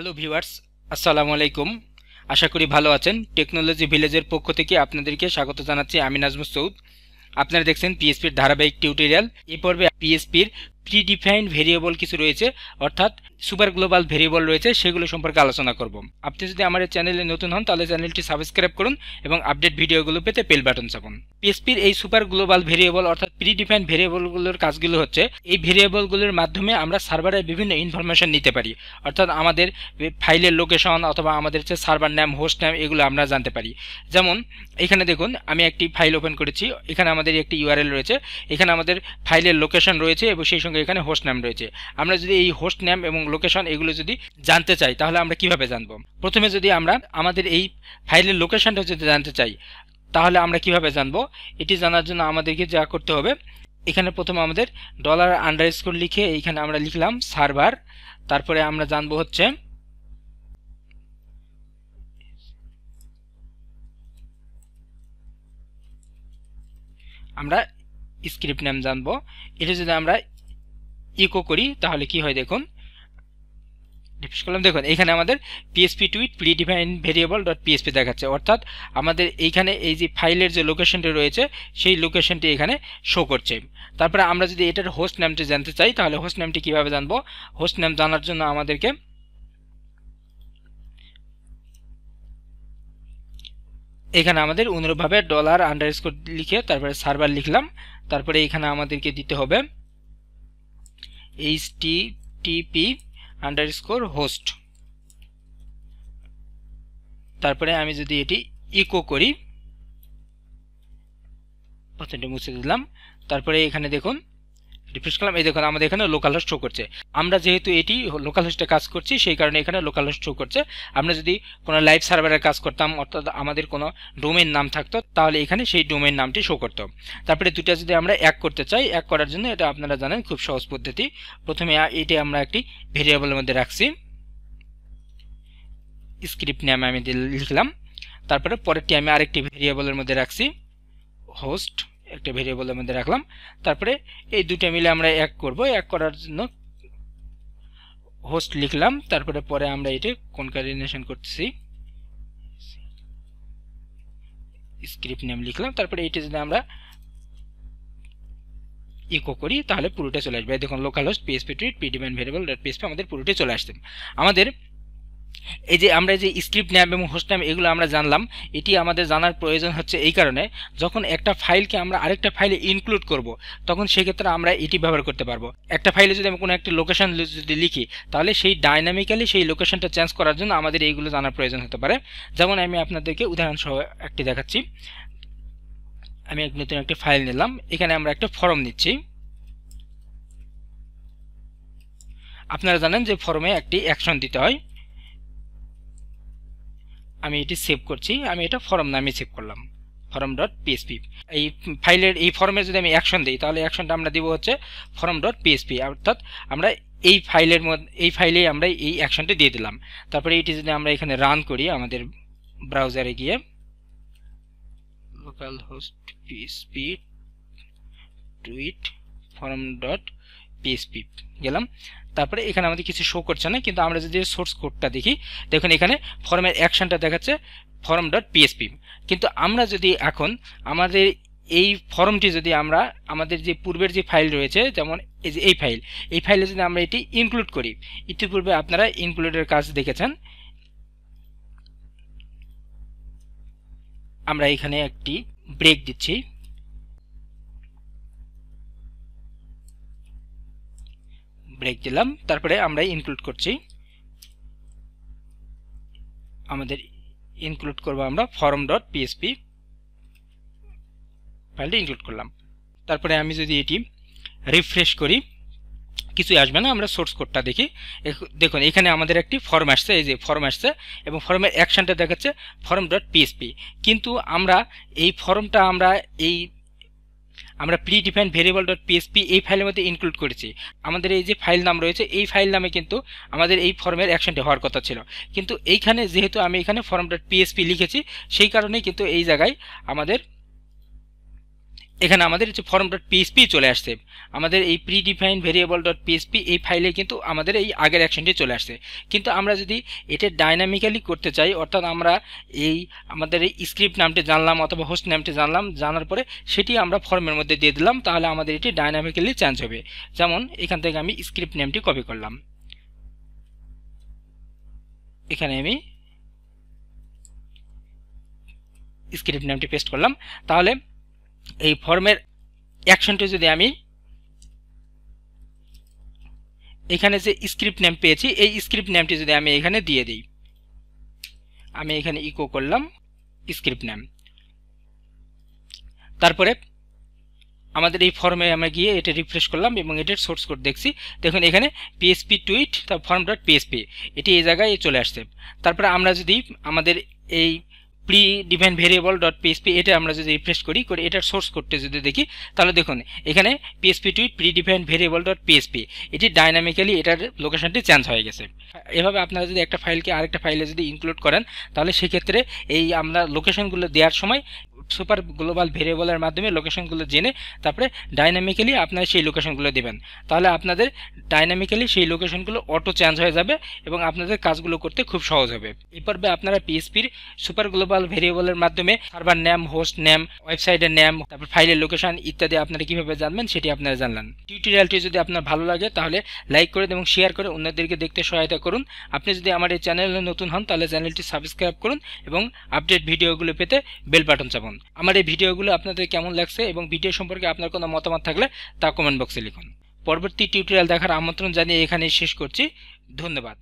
Hello viewers আসসালামু আলাইকুম আশা করি ভালো আছেন। টেকনোলজি ভিলেজের পক্ষ থেকে আপনাদেরকে স্বাগত জানাচ্ছি আমি নাজমুস সৌদ। আপনারা দেখছেন পিএসপির ধারাবাহিক টিউটোরিয়াল এই পর্বে পিএসপির প্রিডিফাইন্ড ভেরিয়েবল কিছু রয়েছে, অর্থাৎ সুপার গ্লোবাল ভেরিয়েবল রয়েছে, সেগুলো সম্পর্কে আলোচনা করব। আপনি যদি আমার চ্যানেলে নতুন হন, তাহলে চ্যানেলটি সাবস্ক্রাইব করুন এবং আপডেট ভিডিওগুলো পেতে বেল বাটন চাপুন। পিএসপির এই সুপার গ্লোবাল ভেরিয়েবল অর্থাৎ প্রিডিফাইন্ড ভেরিয়েবলগুলোর কাজগুলো হচ্ছে, এই ভেরিয়েবলগুলোর মাধ্যমে আমরা সার্ভারে বিভিন্ন ইনফরমেশন নিতে পারি। অর্থাৎ আমাদের ফাইলের লোকেশন অথবা আমাদের যে সার্ভার নাম হোস্ট নাম এগুলো আমরা জানতে পারি। যেমন, এখানে দেখুন, আমি একটি ফাইল ওপেন করেছি। এখানে আমাদের একটি ইউআরএল রয়েছে। এখানে আমাদের ফাইলের লোকেশন রয়েছে এবং সেই সঙ্গে এখানে হোস্ট নাম রয়েছে। আমরা যদি এই হোস্ট নাম এবং লোকেশন এগুলো যদি জানতে চাই, তাহলে আমরা কীভাবে জানব? প্রথমে যদি আমরা আমাদের এই ফাইলের লোকেশনটা যদি জানতে চাই, তাহলে আমরা কীভাবে জানব? এটি জানার জন্য আমাদেরকে যা করতে হবে, এখানে প্রথমে আমাদের ডলার আন্ডার স্কোর লিখে এইখানে আমরা লিখলাম সার্ভার তারপরে আমরা জানব হচ্ছে আমরা স্ক্রিপ্ট নাম জানব। এটা যদি আমরা ইকো করি, তাহলে কি হয় দেখুন? রিফ্রেশ করলাম। দেখুন এখানে আমাদের PHP tweet predefine variable dot PHP দেখাচ্ছে। অর্থাৎ আমাদের এইখানে এই যে ফাইলের যে লোকেশনটি রয়েছে, সেই লোকেশনটি এখানে শো করছে। তারপরে আমরা যদি এটার হোস্ট নামটি জানতে চাই, তাহলে হোস্ট নামটি কীভাবে জানব? হোস্ট নাম জানার জন্য আমাদেরকে এখানে আমাদের অনুরূপভাবে ডলার আন্ডার লিখে তারপরে সার্ভার লিখলাম। তারপরে এখানে আমাদেরকে দিতে হবে H T T P underscore host তারপরে আমি যদি এটি ইকো করি প্রথমটা মুছে দিলাম। তারপরে এখানে দেখুন রিফ্রেশ করলাম। এই দেখুন, আমাদের এখানে লোকাল হোস্ট শো করছে। আমরা যেহেতু এটি লোকাল হোস্টে কাজ করছি, সেই কারণে এখানে লোকাল হোস্ট শো করছে। আমরা যদি কোনো লাইভ সার্ভারের কাজ করতাম, অর্থাৎ আমাদের কোনো ডোমেন নাম থাকতো, তাহলে এখানে সেই ডোমেন নামটি শো করতো। তারপরে দুটা যদি আমরা এক করতে চাই এক করার জন্য এটা আপনারা জানেন খুব সহজ পদ্ধতি। প্রথমে এটি আমরা একটি ভেরিয়েবলের মধ্যে রাখছি। স্ক্রিপ্ট নামে আমি লিখলাম। তারপরে পরেরটি আমি আরেকটি ভেরিয়েবলের মধ্যে রাখছি। হোস্ট একটা ভেরিয়েবলের মধ্যে রাখলাম। তারপরে এই দুটো মিলে আমরা এক করব। এক করার জন্য হোস্ট লিখলাম। তারপরে পরে আমরা এটা কনকারিনেশন করতেছি? স্ক্রিপ্ট নেম লিখলাম। তারপরে এইটা যদি আমরা ইকো করি, তাহলে পুরোটা চলে আসবে। দেখুন লোকাল হোস্ট পিএসপি টুইট পিডিম্যান ভেরিয়েবল ডট পিএসপি আমাদের পুরোটাই চলে আসছে। আমাদের এই যে আমরা যে স্ক্রিপ্ট নাম এবং হোস্ট নাম এগুলো আমরা জানলাম, এটি আমাদের জানার প্রয়োজন হচ্ছে এই কারণে, যখন একটা ফাইলকে আমরা আরেকটা ফাইলে ইনক্লুড করব, তখন সেক্ষেত্রে আমরা এটি ব্যবহার করতে পারব। একটা ফাইলে যদি আমি কোনো একটা লোকেশন যদি লিখি, তাহলে সেই ডাইনামিক্যালি সেই লোকেশনটা চেঞ্জ করার জন্য আমাদের এইগুলো জানার প্রয়োজন হতে পারে। যেমন আমি আপনাদেরকে উদাহরণসহ একটি দেখাচ্ছি। আমি এক নতুন একটি ফাইল নিলাম। এখানে আমরা একটা ফর্ম নিচ্ছি। আপনারা জানেন যে ফর্মে একটি অ্যাকশন দিতে হয়। আমি এটি সেভ করছি, আমি এটা ফর্ম নামে সেভ করলাম ফর্ম ডট পিএসপি এই ফাইলের এই ফর্মে যদি আমি অ্যাকশন দিই, তাহলে অ্যাকশনটা আমরা দিব হচ্ছে ফর্ম ডট পিএসপি অর্থাৎ আমরা এই ফাইলের মধ্যে, এই ফাইলেই আমরা এই অ্যাকশনটি দিয়ে দিলাম। তারপরে এটি যদি আমরা এখানে রান করি আমাদের ব্রাউজারে গিয়ে localhost PHP tweet form dot PHP গেলাম। তারপরে এখানে আমাদের কিছু শো করছে না, কিন্তু আমরা যদি সোর্স কোডটা দেখি, দেখুন এখানে ফর্মের অ্যাকশনটা দেখাচ্ছে ফর্ম ডট পিএসপি কিন্তু আমরা যদি এখন আমাদের এই ফর্মটি যদি আমরা আমাদের যে পূর্বের যে ফাইল রয়েছে, যেমন এই যে এই ফাইল এই ফাইলে যদি আমরা এটি ইনক্লুড করি, ইতিপূর্বে আপনারা ইনক্লুডের কাজ দেখেছেন। আমরা এখানে একটি ব্রেক দিচ্ছি। ব্রেক দিলাম। তারপরে আমরা ইনক্লুড করছি। আমাদের ইনক্লুড করব আমরা ফর্ম ডট পিএসপি ফাইলটি ইনক্লুড করলাম। তারপরে আমি যদি এটি রিফ্রেশ করি, কিছুই আসবে না, আমরা সোর্স কোডটা দেখি। দেখুন, এখানে আমাদের একটি ফর্ম আসছে, এই যে ফর্ম আসছে, এবং ফর্মের অ্যাকশনটা দেখাচ্ছে ফর্ম ডট পিএসপি কিন্তু আমরা এই ফর্মটা আমরা এই আমরা pre define variable dot PHP এই ফাইলের মধ্যে ইনক্লুড করেছি। আমাদের এই যে ফাইল নাম রয়েছে, এই ফাইল নামে কিন্তু আমাদের এই ফর্মের অ্যাকশনটি হওয়ার কথা ছিল। কিন্তু এইখানে যেহেতু আমি এখানে ফর্ম ডট পিএসপি লিখেছি, সেই কারণেই কিন্তু এই জায়গায় আমাদের এখানে আমাদের যে ফর্ম ডট পিএসপি চলে আসছে। আমাদের এই pre define variable dot PHP এই ফাইলে কিন্তু আমাদের এই আগের অ্যাকশনটি চলে আসছে। কিন্তু আমরা যদি এটা ডাইনামিক্যালি করতে চাই, অর্থাৎ আমরা এই আমাদের এই স্ক্রিপ্ট নামটি জানলাম অথবা হোস্ট নামটি জানলাম, জানার পরে সেটি আমরা ফর্মের মধ্যে দিয়ে দিলাম, তাহলে আমাদের এটি ডাইনামিক্যালি চেঞ্জ হবে। যেমন এখান থেকে আমি স্ক্রিপ্ট নেমটি কপি করলাম। এখানে আমি স্ক্রিপ্ট নামটি পেস্ট করলাম। তাহলে এই ফর্মের অ্যাকশনটি যদি আমি এখানে যে স্ক্রিপ্ট নেম পেয়েছি, এই স্ক্রিপ্ট নেমটি যদি আমি এখানে দিয়ে দিই, আমি এখানে ইকো করলাম স্ক্রিপ্ট নেম। তারপরে আমাদের এই ফর্মে আমরা গিয়ে এটা রিফ্রেশ করলাম এবং এটার সোর্স কোড দেখছি। দেখুন, এখানে পিএসপি টুইট তার ফর্ম ডট পিএসপি এটি এই জায়গায় চলে আসছে। তারপরে আমরা যদি আমাদের এই pre define variable dot PHP এটা আমরা যদি রিফ্রেশ করি, করে এটার সোর্স করতে যদি দেখি, তাহলে দেখুন, এখানে PHP tweet predefine variable dot PHP এটি ডাইনামিক্যালি এটার লোকেশনটি চেঞ্জ হয়ে গেছে। এভাবে আপনারা যদি একটা ফাইলকে আরেকটা ফাইলে যদি ইনক্লুড করেন, তাহলে সেক্ষেত্রে এই আমরা লোকেশনগুলো দেওয়ার সময় সুপার গ্লোবাল ভেরিয়েবলের মাধ্যমে লোকেশনগুলো জেনে তারপরে ডাইনামিক্যালি আপনারা সেই লোকেশনগুলো দেবেন। তাহলে আপনাদের ডাইনামিক্যালি সেই লোকেশনগুলো অটো চেঞ্জ হয়ে যাবে এবং আপনাদের কাজগুলো করতে খুব সহজ হবে। এই পর্বে আপনারা পিএসপির সুপার গ্লোবাল ভেরিয়েবলের মাধ্যমে সার্ভার নেম, হোস্ট নেম, ওয়েবসাইটের নেম, তারপর ফাইলের লোকেশন ইত্যাদি আপনারা কীভাবে জানবেন সেটি আপনারা জানলেন। টিউটোরিয়ালটি যদি আপনার ভালো লাগে তাহলে লাইক করে এবং শেয়ার করে অন্যদেরকে দেখতে সহায়তা করুন। আপনি যদি আমার এই চ্যানেলে নতুন হন তাহলে চ্যানেলটি সাবস্ক্রাইব করুন এবং আপডেট ভিডিওগুলো পেতে বেল বাটন চাপুন। আমার এই ভিডিওগুলো আপনাদের কেমন লাগছে এবং ভিডিও সম্পর্কে আপনার কোনো মতামত থাকলে তা কমেন্ট বক্সে লিখুন। পরবর্তী টিউটোরিয়াল দেখার আমন্ত্রণ জানিয়ে এখানেই শেষ করছি। ধন্যবাদ।